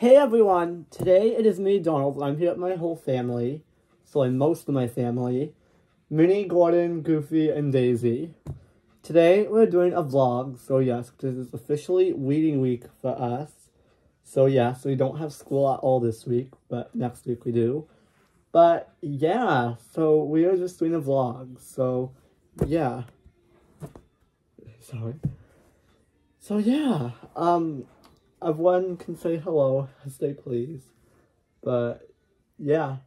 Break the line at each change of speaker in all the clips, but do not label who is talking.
Hey everyone! Today it is me, Donald. I'm here with my whole family. So I'm most of my family. Minnie, Gordon, Goofy, and Daisy. Today we're doing a vlog. So yes, this is officially reading week for us. So yeah, so we don't have school at all this week, but next week we do. But yeah, so we are just doing a vlog. So yeah. Sorry. So yeah, um, everyone can say hello as they please. But yeah.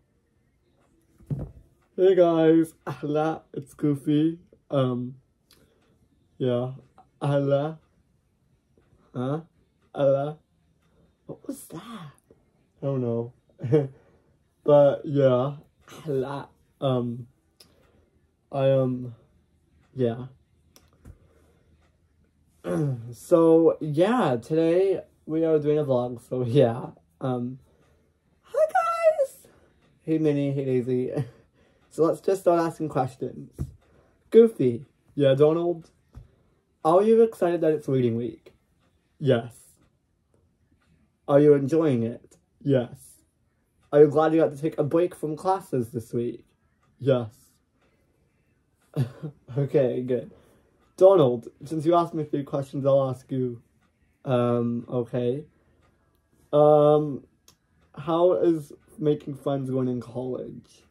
Hey guys, Ahla, it's Goofy. Um, yeah, Ahla. Huh? Ahla. What was that? I don't know. but yeah, Ahla. Um, I um, yeah. so yeah, today we are doing a vlog. So yeah, um, hi guys. Hey Minnie, hey Daisy. So let's just start asking questions. Goofy, yeah, Donald. Are you excited that it's reading week? Yes. Are you enjoying it? Yes. Are you glad you got to take a break from classes this week? Yes. okay, good. Donald, since you asked me a few questions, I'll ask you. Um, okay. Um, how is making friends going in college?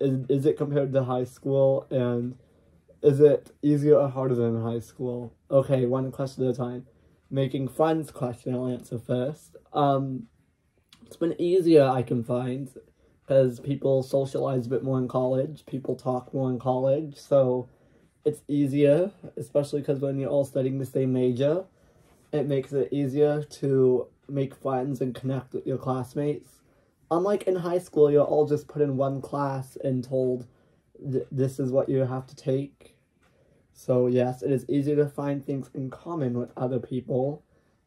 Is, is it compared to high school? And is it easier or harder than high school? Okay, one question at a time. Making friends question, I'll answer first. Um, it's been easier, I can find, because people socialize a bit more in college. People talk more in college, so it's easier, especially because when you're all studying the same major, it makes it easier to make friends and connect with your classmates. Unlike in high school, you're all just put in one class and told th- this is what you have to take. So, yes, it is easier to find things in common with other people,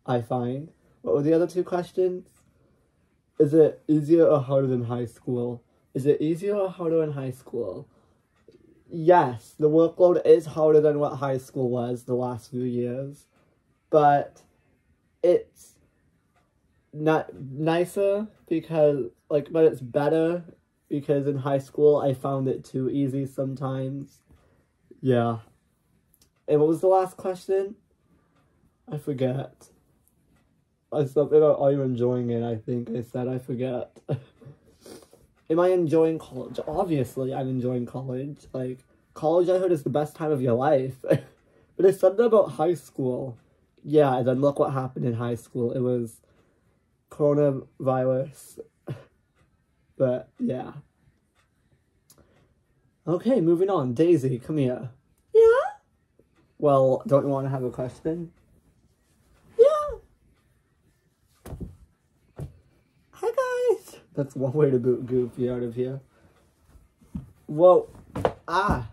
I find. What were the other two questions? Is it easier or harder than high school? Is it easier or harder in high school? yes, the workload is harder than what high school was the last few years, but it's not nicer because like but it's better because in high school I found it too easy sometimes. Yeah. And what was the last question? I forget. I something about are you enjoying it, I think I said I forget. Am I enjoying college? Obviously, I'm enjoying college. Like, college, I heard, is the best time of your life. but it's something about high school. Yeah, and then look what happened in high school. It was coronavirus. but, yeah. Okay, moving on. Daisy, come here.
Yeah?
Well, don't you want to have a question?
Yeah.
Hi, guys. That's one way to boot Goofy out of here. Whoa. Ah.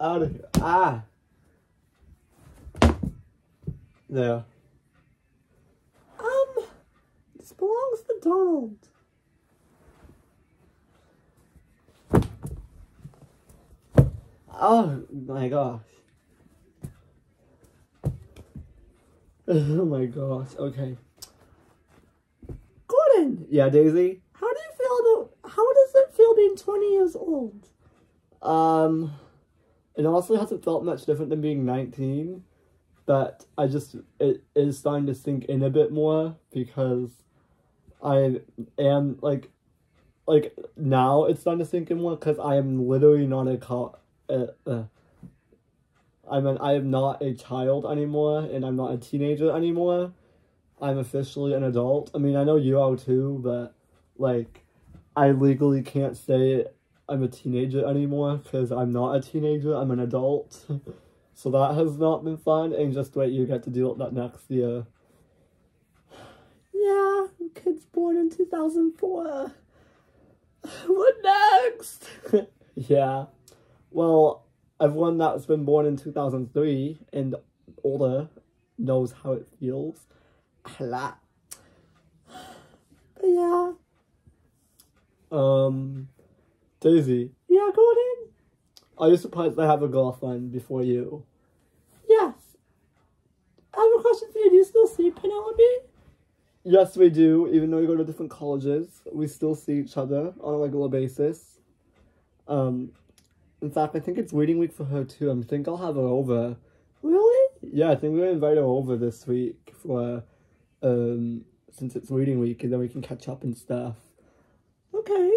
Out of here. Ah. There.
Um, this belongs to Donald.
Oh my gosh. Oh my gosh. Okay.
Gordon,
Yeah, Daisy?
how do you feel about, how does it feel being 20 years old?
Um, it honestly hasn't felt much different than being 19, but I just, it is starting to sink in a bit more because I am, like, like, now it's starting to sink in more because I am literally not a co- uh, uh, I mean, I am not a child anymore, and I'm not a teenager anymore. I'm officially an adult. I mean, I know you are too, but, like, I legally can't say I'm a teenager anymore because I'm not a teenager, I'm an adult. so that has not been fun, and just wait, you get to deal with that next year.
Yeah, kid's born in 2004. What next?
yeah. Well, everyone that's been born in 2003 and older knows how it feels. A lot.
But yeah.
Um, Daisy,
Yeah, Gordon?
Are you surprised I have a girlfriend before you?
Yes. I have a question for you. Do you still see Penelope?
Yes, we do. Even though we go to different colleges, we still see each other on a regular basis. Um, in fact, I think it's reading week for her too. I think I'll have her over.
Really?
Yeah, I think we're gonna invite her over this week for, um, since it's reading week, and then we can catch up and stuff.
Okay.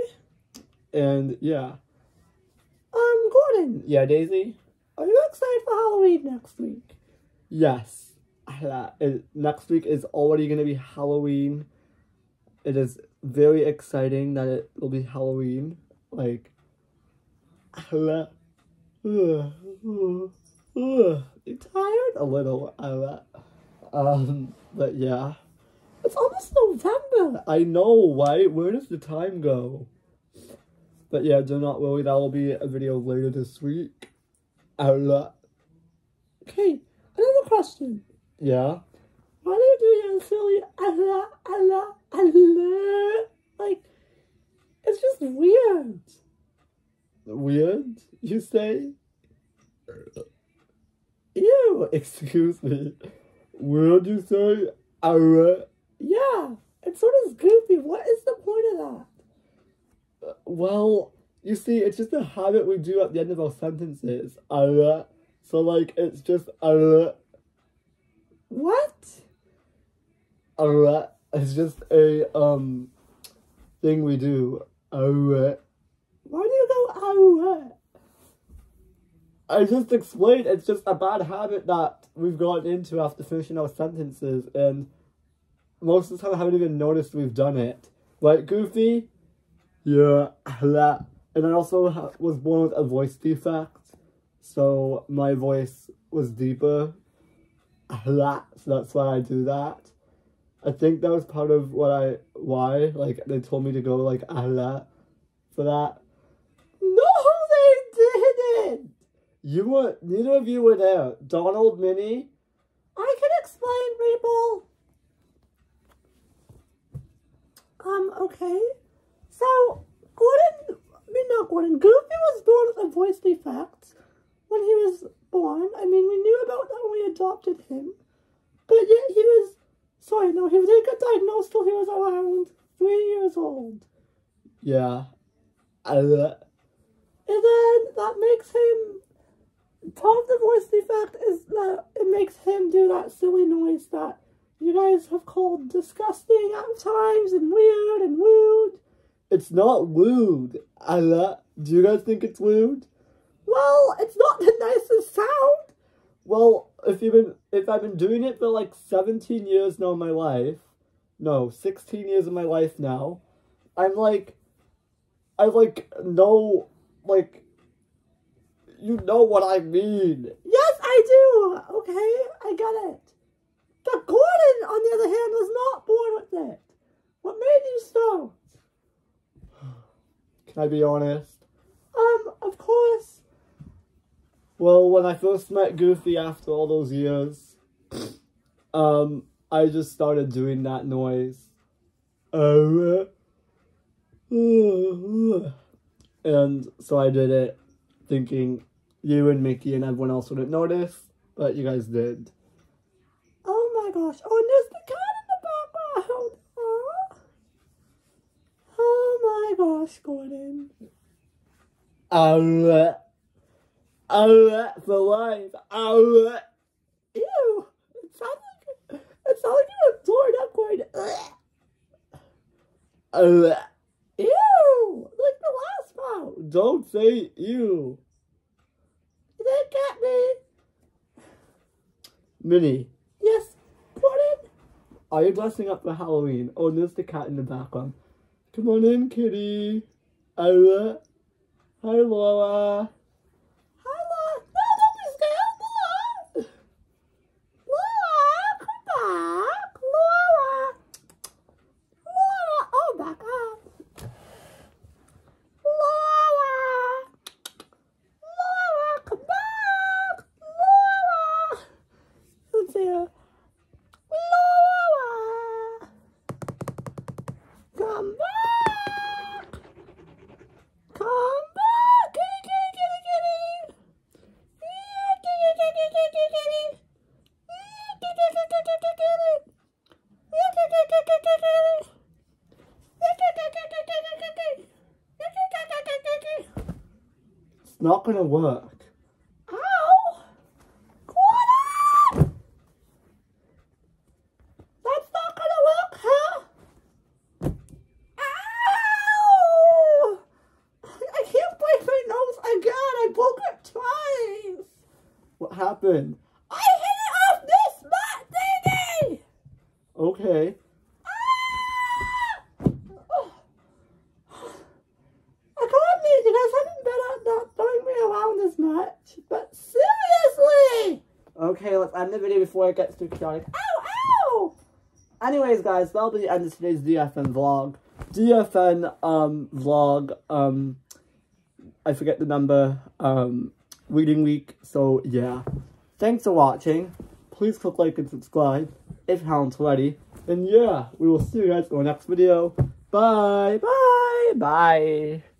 And yeah, Yeah, Daisy.
are you excited for Halloween next week?
Yes. Uh, next week is already going to be Halloween. It is very exciting that it will be Halloween. Like, uh, uh, uh, uh, you tired? A little. Uh, um, but yeah.
It's almost November.
I know, right? Where does the time go? But yeah, do not worry, that will be a video later this week. Uh,
Okay, another question.
yeah.
Why do you do your silly Allah, Allah, Allah? Like, it's just weird.
Weird, you say? Ew, excuse me. Weird, you say? Uh,
Yeah, it's sort of goofy. What is the point of that?
Well, you see, it's just a habit we do at the end of our sentences. Uh, so, like, it's just, uh,
What?
uh, it's just a, um, thing we do. Uh,
Why do you go Allah?
I just explained it's just a bad habit that we've gotten into after finishing our sentences, and most of the time I haven't even noticed we've done it. Like, Goofy? Yeah, that. And I also was born with a voice defect, so my voice was deeper. That. So that's why I do that. I think that was part of what I why like they told me to go like ah for that.
No, they didn't.
You were neither of you were there. Donald, Minnie.
I can explain, people. Um, okay. So, Gordon, I mean, not Gordon, Goofy was born with a voice defect when he was born. I mean, we knew about that when we adopted him. But yet he was, sorry, no, he didn't get diagnosed till he was around three years old.
Yeah. Uh,
And then that makes him, part of the voice defect is that it makes him do that silly noise that you guys have called disgusting at times and weird and rude.
It's not lewd. Uh, do you guys think it's lewd?
Well, it's not the nicest sound.
Well, if you've been if I've been doing it for like seventeen years now in my life, no, sixteen years of my life now, I'm like, I like know like, you know what I mean.
Yes, I do. Okay, I get it. But Gordon, on the other hand, was not born with it. What made you so?
Can I be honest?
Um, of course.
Well, when I first met Goofy after all those years, um, I just started doing that noise. Uh, and so I did it thinking you and Mickey and everyone else wouldn't notice, but you guys did.
Oh my gosh. Oh, and there's the cat in the background. Aw. Oh gosh, Gordon.
Uh, uh, for life. Uh,
Ew. It sounds like it sounds like you were torn up. Ugh.
uh,
Ew. Like the last part.
don't say you.
They got me.
Minnie,
Yes, Gordon.
are you dressing up for Halloween? Oh, there's the cat in the background. Come on in, kitty. Uh, hi, Laura.
Hi, Laura. No, don't be scared, Laura. Laura, come back. Laura. Laura. Oh, back up. Laura. Laura, come back. Laura. Let's see her. Laura. Come back. Come back. Kitty, kitty,
not gonna work.
Ow! Gordon! That's not gonna work, huh? Ow! I can't break my nose again. I broke it twice.
What happened?
I hit it off this mat thingy!
Okay.
I can't believe you guys haven't been out not throwing as much. But seriously!
Okay, let's end the video before it gets too chaotic.
Ow, ow!
Anyways, guys, that'll be the end of today's DFN vlog. DFN um vlog um I forget the number um reading week. So yeah, thanks for watching. Please click like and subscribe if you haven't already. And yeah, we will see you guys in the next video. Bye, bye, bye.